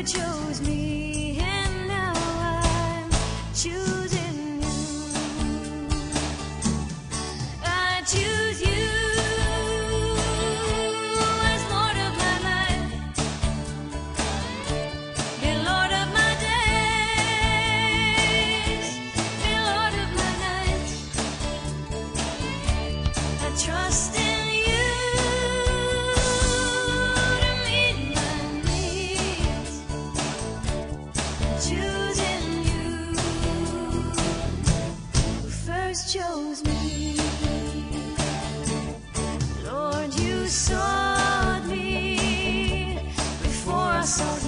you chose. Saw me before I saw